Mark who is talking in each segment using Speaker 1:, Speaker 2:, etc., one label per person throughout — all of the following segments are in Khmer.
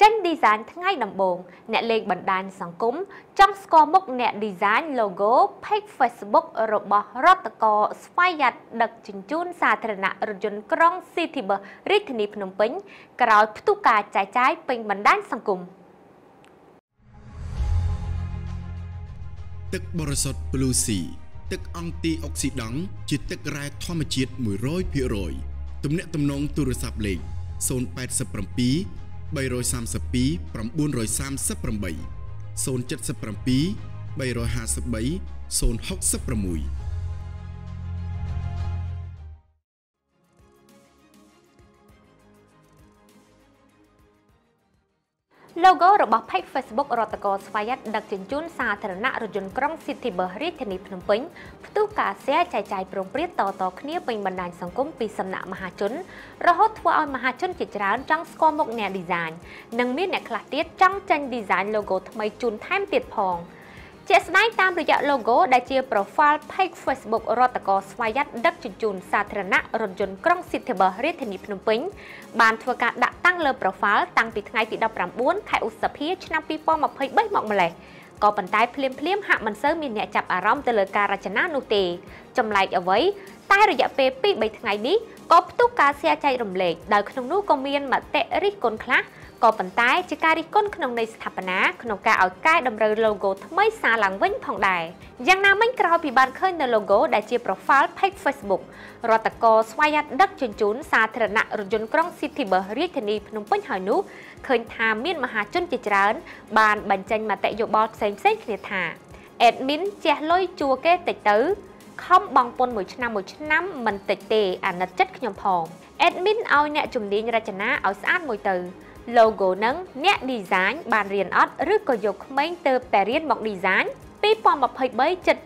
Speaker 1: ចេញ design ថ្ងៃដំបូងអ្នកលេងបណ្ដាញសង្គមចង់ស្គាល់មុខអ្នក design logo page Facebook របស់រដ្ឋកោស្វ័យយ័តដឹកជញ្ជូនសាធារណៈរថយន្តក្រុង City Bus រាជធានីភ្នំពេញក្រោយផ្ទុះការចែកចាយពេញបណ្ដាញសង្គម
Speaker 2: ទឹកបរិសុទ្ធ Blue Sea ទឹកអង់ទីអុកស៊ីដង់ជាទឹករ៉ែធម្មជាតិ100%ទំនាក់ទំនងទូរស័ព្ទលេខ087 332 938 077 356
Speaker 1: logo របស់ page Facebook រដ្ឋកោស្វ័យដឹកជញ្ជូនសាធារណៈរថយន្តក្រុង City Bus រាជធានីភ្នំពេញផ្ទុះការ share ចែកចាយប្រងព្រាតតតគ្នាពេញបណ្ដាញសង្គមពីសំណាក់មហាជន រហូតធ្វើឲ្យមហាជនជាច្រើនចង់ស្គាល់មុខអ្នក design និងមានអ្នកខ្លះទៀតចង់ចេញ design logo ថ្មីជូនថែមទៀតផង។ ជាក់ស្ដែងតាមរយៈ logo ដែលជា profile page Facebook រដ្ឋកោស្វ័យ័តដឹកជញ្ជូនសាធារណៈរថយន្តក្រុង City Bus រាជធានីភ្នំពេញបានធ្វើការដាក់តាំងលើ profile តាំងពីថ្ងៃទី19ខែឧសភាឆ្នាំ2023មកម្លេះក៏ប៉ុន្តែភ្លាមភ្លាមហាក់មិនសូវមានអ្នកចាប់អារម្មណ៍ទៅលើការរចនានោះទេចម្លែកអ្វីតែរយៈពេល2-3ថ្ងៃនេះក៏ផ្ទុះការ share ចែករំលែកដោយក្នុងនោះក៏មានមតិរិះគន់ខ្លះ ក៏ប៉ុន្តែជាការរិះគន់ក្នុងន័យស្ថាបនាក្នុងការឲ្យកែតម្រូវ logo ថ្មីសារឡើងវិញផងដែរយ៉ាងណាមិញក្រោយពីបានឃើញនៅ logo ដែលជា profile page Facebook រដ្ឋកោស្វ័យដឹកជញ្ជូនសាធារណៈរថយន្តក្រុង City Bus រាជធានីភ្នំពេញហើយនោះឃើញថាមានមហាជនជាច្រើន បានបញ្ចេញមតិយោបល់ផ្សេងៗគ្នាថា admin ជះលុយជួគេតិចទៅខំបងពុនមួយឆ្នាំមួយឆ្នាំមិនតិចទេអាណិតចិត្តខ្ញុំផង admin ឲ្យអ្នកជំនាញរចនាឲ្យស្អាតមួយទៅ logo នឹងអ្នក design បានរៀនអត់ឬក៏យកក្មេងទៅតែរៀនមក design 2023ចិត្ត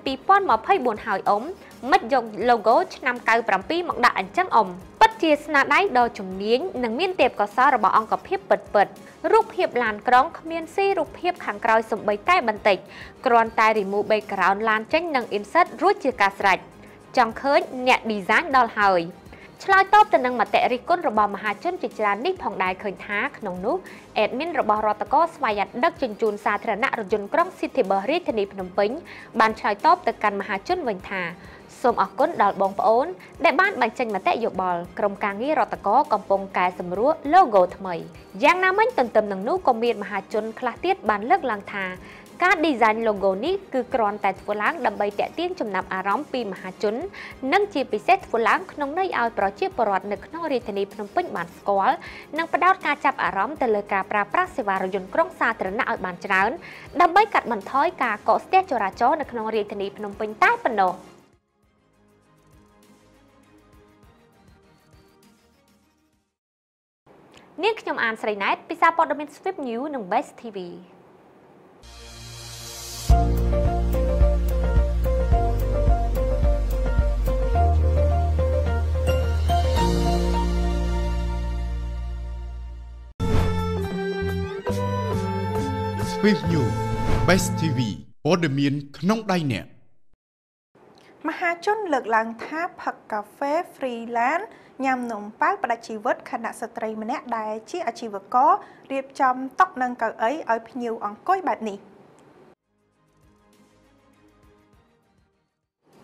Speaker 1: 2024ហើយអ៊ំមិនយក logo ឆ្នាំ97មកដាក់អញ្ចឹងអ៊ំពិតជាស្នាដៃដ៏ជំនាញនិងមានទេពកោសល្យរបស់អង្គភាពពិតពិតរូបភាពឡានក្រុងគ្មានស៊ីរូបភាពខាងក្រោយសំបីតែបន្តិចគ្រាន់តែ remove background ឡានចេញនិង insert រួចជាការស្រេចចង់ឃើញអ្នក design ដល់ហើយ ឆ្លើយតបទៅនឹងមតិរិះគន់របស់មហាជនជាច្រើននេះផងដែរឃើញថាក្នុងនោះអេដមីនរបស់រដ្ឋកោស្វ័យដឹកជញ្ជូនសាធារណៈរថយន្តក្រុង City Bus រាជធានីភ្នំពេញបានឆ្លើយតបទៅកាន់មហាជនវិញថាសូមអរគុណដល់បងប្អូន ដែលបានបញ្ចេញមតិយោបល់ក្រុមការងាររដ្ឋកោកំពុងកែសម្រួល logo ថ្មីយ៉ាងណាមិញទន្ទឹមនឹងនោះក៏មានមហាជនខ្លះទៀតបានលើកឡើងថា ការ design logo នេះគឺគ្រាន់តែធ្វើឡើងដើម្បីទាក់ទាញចំណាប់អារម្មណ៍ពីមហាជន និងជាពិសេសធ្វើឡើងក្នុងន័យឲ្យប្រជាពលរដ្ឋនៅក្នុងរាជធានីភ្នំពេញបានស្គាល់និងផ្ដោតការចាប់អារម្មណ៍ទៅលើការប្រើប្រាស់សេវារថយន្តក្រុងសាធារណៈឲ្យបានច្រើនដើម្បីកាត់បន្ថយការកកស្ទះចរាចរណ៍នៅក្នុងរាជធានីភ្នំពេញតែប៉ុណ្ណោះនាងខ្ញុំអានស្រីណែតពីសារព័ត៌មាន Swift News និង Best TV
Speaker 2: Swift News Best TV ព័ត៌មានក្នុងដៃអ្នក
Speaker 3: មហាជនលើកឡើងថាផឹកកាហ្វេ Freelance ញ៉ាំនំប៉ាវផ្ដាច់ជីវិតខណៈស្ត្រីម្នាក់ដែលជាអាជីវកររៀបចំតុនិងកៅអីឲ្យភ្ញៀវអង្គុយបែបនេះ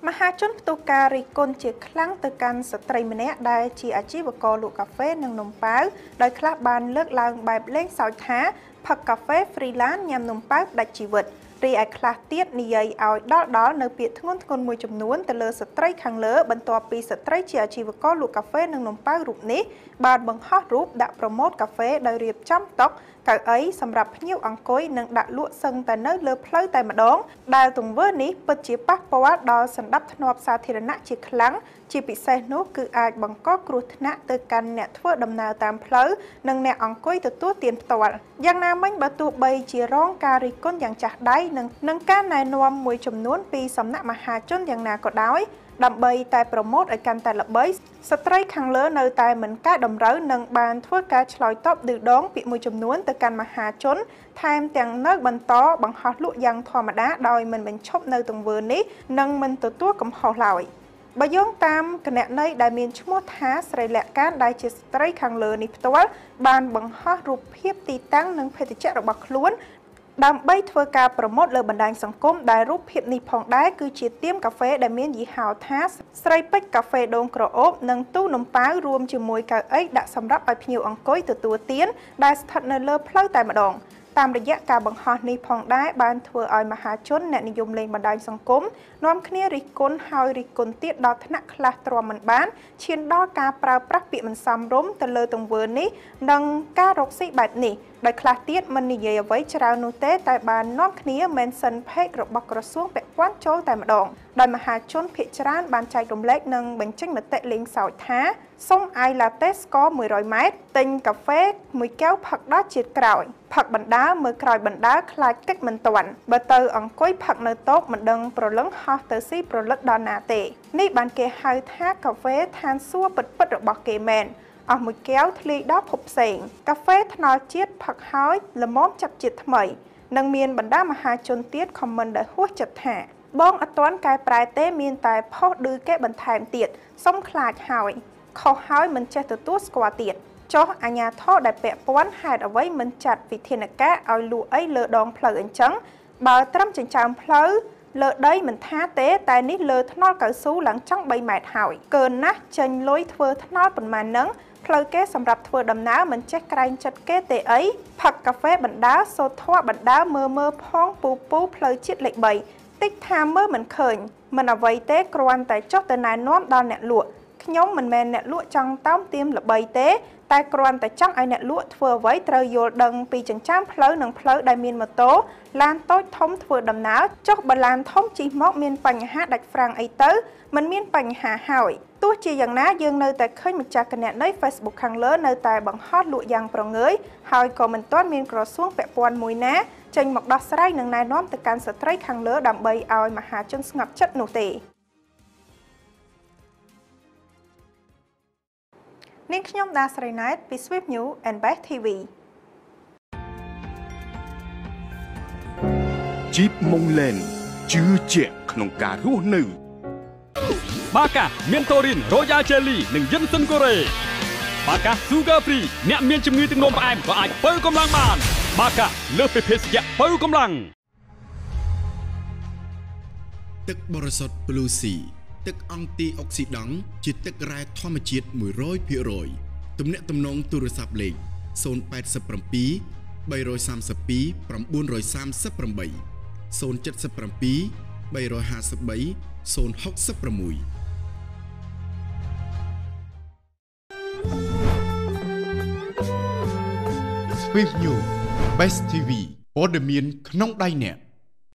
Speaker 3: មហាជនផ្ទុះការរីគុណជាខ្លាំងទៅកាន់ស្ត្រីម្នាក់ដែលជាអាជីវករលក់កាហ្វេនិងនំប៉ាវដោយខ្លះបានលើកឡើងបែបលេងសើចថាផឹកកាហ្វេ Freelance ញ៉ាំនំប៉ាវផ្ដាច់ជីវិត រីឯខ្លះទៀតនិយាយឲ្យដល់ដល់នៅពាក្យធ្ងន់ធ្ងរមួយចំនួនទៅលើស្ត្រីខាងលើបន្ទាប់ពីស្ត្រីជាអាជីវករលក់កាហ្វេនិងនំប៉ាវរូបនេះបានបង្ហោះរូបដាក់ប្រម៉ូតកាហ្វេដោយរៀបចំតុកៅអីសម្រាប់ភ្ញៀវអង្គុយនិងដាក់លក់សឹងតែនៅលើផ្លូវតែម្ដង ដែលទង្វើនេះពិតជាប៉ះពាល់ដល់សន្តិភាពសាធារណៈជាខ្លាំងជាពិសេសនោះគឺអាចបង្កគ្រោះថ្នាក់ទៅកាន់អ្នកធ្វើដំណើរតាមផ្លូវនិងអ្នកអង្គុយទទួលទានផ្ទាល់យ៉ាងណាមិញបើទោះបីជារងការរិះគន់យ៉ាងចាស់ដៃនិងនឹងការណែនាំមួយចំនួនពីសំណាក់មហាជនយ៉ាងណាក៏ដោយដើម្បីតែប្រម៉ូទឲ្យកាន់តែល្បីស្ត្រីខាងលើនៅតែមិនកែតម្រូវនិងបានធ្វើការឆ្លើយតបឌឺដងពាក្យមួយចំនួនទៅកាន់មហាជន ថែមទាំងនៅបន្តបង្ហោះលក់យ៉ាងធម្មតាដោយមិនបញ្ឈប់នៅទង្វើនេះនិងមិនទទួលកំហុសឡើយបើយោងតាមគណនីដែលមានឈ្មោះថាស្រីលក្ខកានដែលជាស្ត្រីខាងលើនេះផ្ទាល់បានបង្ហោះរូបភាពទីតាំងនិងភេទជ្ជៈរបស់ខ្លួន ដើម្បីធ្វើការប្រម៉ូទលើបណ្ដាញសង្គមដែលរូបភាពនេះផងដែរគឺជាទៀមកាហ្វេដែលមានយីហោថាស្រីពេជ្រកាហ្វេដូងក្រអូបនិងទូនំប៉ាវរួមជាមួយកៅអីដាក់សម្រាប់ឲ្យភ្ញៀវអង្គុយទទួលទានដែលស្ថិតនៅលើផ្លូវតែម្ដង។តាមរយៈការបង្ហោះនេះផងដែរបានធ្វើឲ្យមហាជនអ្នកនិយមលេងបណ្ដាញសង្គមនាំគ្នារិះគន់ហើយរិះគន់ទៀតដល់ថ្នាក់ខ្លះទ្រាំមិនបានឈានដល់ការប្រើប្រាស់ពាក្យមិនសមរម្យទៅលើទង្វើនេះនិងការរកស៊ីបែបនេះ ដោយខ្លះទៀតមិននិយាយអ្វីច្រើននោះទេតែបាននាំគ្នា mention page របស់ក្រសួងពាក់ព័ន្ធចូលតែម្ដងដោយមហាជនភាគច្រើនបានចែករំលែកនិងបញ្ចេញមតិលេងសើចថាសុំអាយឡាតេស្ករ100ម៉ែត្រទិញកាហ្វេមួយកែវផឹកដល់ជាតិក្រោយផឹកបណ្ដាមើលក្រោយបណ្ដាខ្លាចកិច្ចមិនទាន់បើទៅអង្គុយផឹកនៅតូបមិនដឹងប្រលឹងហោះទៅស៊ីប្រលឹកដល់ណាទេនេះបានគេហៅថាកាហ្វេឋានសួគ៌ពិតពិតរបស់គេមែន អស់មួយកែវធ្លាយដល់ភពផ្សេង កាហ្វេថ្នល់ជាតិផឹកហើយល្មមចាប់ជាតិថ្មី និងមានបណ្ដាមហាជនទៀតខមមិនដែលហួសចិត្តថា បងអត់ទាន់កែប្រែទេមានតែផុសឌឺគេបន្ថែមទៀតសុំខ្លាចហើយខុសហើយមិនចេះទទួលស្គាល់ទៀតចុះអាញាធរដែលពាក់ព័ន្ធហេតុអ្វីមិនចាត់វិធានការឲ្យលូអីលើដងផ្លូវអញ្ចឹងបើត្រឹមចិញ្ចើមផ្លូវលើដីមិនថាទេតែនេះលើថ្នល់កៅស៊ូឡើងចង់3ម៉ែត្រហើយកើណាស់ចេញលុយធ្វើថ្នល់ប៉ុន្មាននឹង ផ្លូវគេសម្រាប់ធ្វើដំណើរមិនចេះក្រែងចិត្តគេទេអីផឹកកាហ្វេបណ្ដាសូត្រធွာបណ្ដាមើមើផងពូពូផ្លូវជាតិលេខ3តិចថាមើមិនឃើញមិនអ្វីទេគ្រាន់តែចុះទៅណែនាំដល់អ្នកលក់ខ្ញុំមិនមែនអ្នកលក់ចង់តោមទាមល្បីទេ តែគ្រាន់តែចង់ឲ្យអ្នកលក់ធ្វើអ្វីត្រូវយល់ដឹងពីចិញ្ចើមផ្លូវនិងផ្លូវដែលមានម៉ូតូឡានតូចធំធ្វើដំណើរចុះបើឡានធំជិះមកមានបញ្ហាដាច់ហ្វ្រាំងអីទៅมันមានបញ្ហាហើយទោះ ជាយ៉ាងណាយើងនៅតែឃើញម្ចាស់គណនី Facebook ខាងលើនៅតែបង្ហោះលក់យ៉ាងប្រងើយហើយក៏មិនទាន់មានក្រសួងពាក់ព័ន្ធមួយណាចេញមកដោះស្រាយនិងណែនាំទៅកាន់ស្ត្រីខាងលើដើម្បីឲ្យមហាជនស្ងប់ចិត្តនោះទេនាងខ្ញុំដាស្រីណែតពី Swift New and Best TV
Speaker 4: Jeep Monglen ជឿជាក់ក្នុងការរស់នៅ បាកាមានតូរីនរ៉ូយ៉ាជេលីនិងយិនសិនកូរ៉េបាកា Sugar Free អ្នកមានជំងឺទឹកនោមផ្អែមក៏អាចបើកម្លាំងបាន បាកាលើសពីភេសជ្ជៈបើកម្លាំង
Speaker 2: ទឹកបរិសុទ្ធ Blue Sea ទឹកអង់ទីអុកស៊ីដង់ជាទឹករ៉ែធម្មជាតិ100%ទំនាក់ទំនងទូរស័ព្ទលេខ087 332 938 077 353 066
Speaker 5: Swift News Best TV ព័ត៌មានក្នុងដៃអ្នក